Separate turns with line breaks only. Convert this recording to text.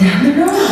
down the road.